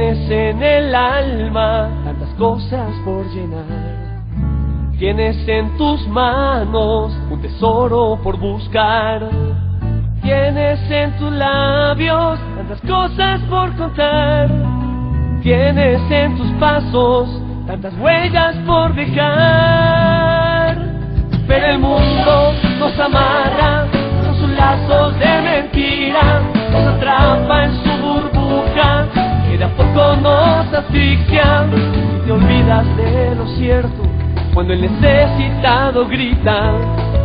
el alma, tantas cosas por llenar. Tienes en tus manos un tesoro por buscar. Tienes en tus labios tantas cosas por contar. Tienes en tus pasos tantas huellas por dejar. Pero el mundo nos amarra asfixia. Te olvidas de lo cierto cuando el necesitado grita,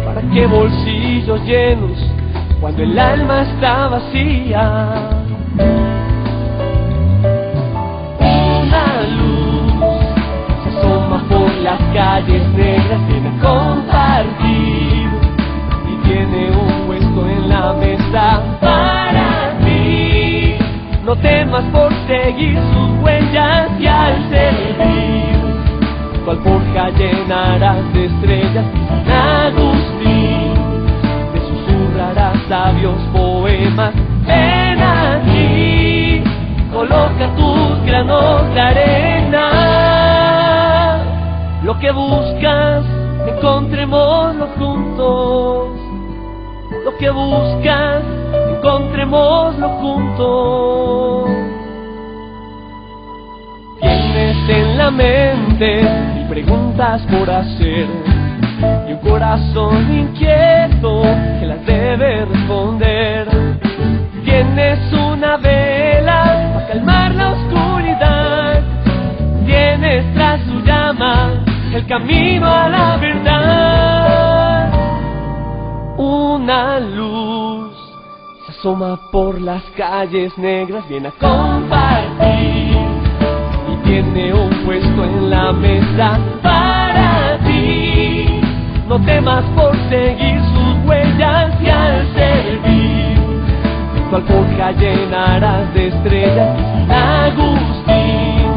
¿para qué bolsillos llenos? Cuando el alma está vacía. Una luz se asoma por las calles negras, a compartir y tiene un puesto en la mesa para ti. No temas por seguir sus huellas y al servir, tu alforja llenarás de estrellas San Agustín te susurrará sabios poemas. Ven aquí, coloca tus granos de arena. Lo que buscas, encontrémoslo juntos. Lo que buscas, encontrémoslo juntos. Tienes en la mente mil preguntas por hacer y un corazón inquieto que las debe responder. Tienes una vela para calmar la oscuridad. Tienes tras su llama el camino a la verdad. Una luz se asoma por las calles negras, viene a puesto en la mesa para ti. No temas por seguir sus huellas y al servir, tu alforja llenarás de estrellas Agustín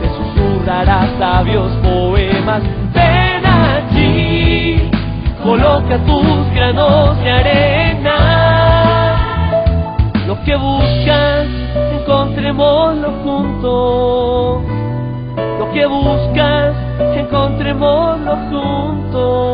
te susurrará sabios poemas. Ven aquí, coloca tus granos de arena. Lo que buscas, encontrémoslo juntos. Que buscas, encontrémoslo juntos.